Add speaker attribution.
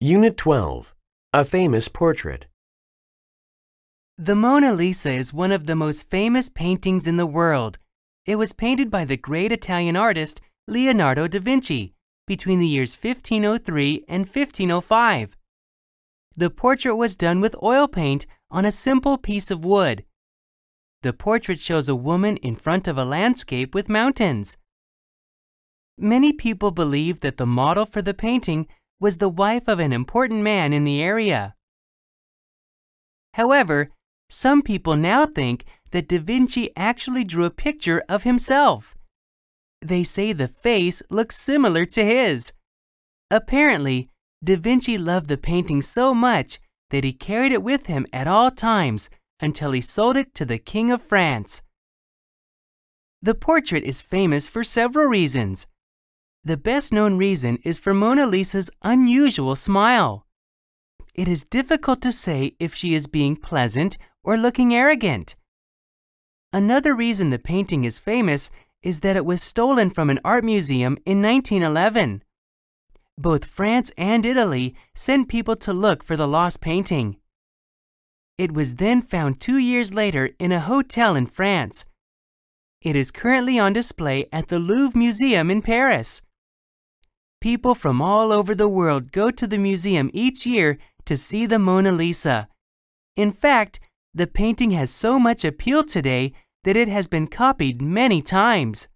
Speaker 1: Unit 12. A famous portrait.
Speaker 2: The Mona Lisa is one of the most famous paintings in the world. It was painted by the great Italian artist Leonardo da Vinci between the years 1503 and 1505. The portrait was done with oil paint on a simple piece of wood. The portrait shows a woman in front of a landscape with mountains. Many people believe that the model for the painting was the wife of an important man in the area. However, some people now think that Da Vinci actually drew a picture of himself. They say the face looks similar to his. Apparently, Da Vinci loved the painting so much that he carried it with him at all times until he sold it to the King of France. The portrait is famous for several reasons. The best known reason is for Mona Lisa's unusual smile. It is difficult to say if she is being pleasant or looking arrogant. Another reason the painting is famous is that it was stolen from an art museum in 1911. Both France and Italy sent people to look for the lost painting. It was then found two years later in a hotel in France. It is currently on display at the Louvre Museum in Paris. People from all over the world go to the museum each year to see the Mona Lisa. In fact, the painting has so much appeal today that it has been copied many times.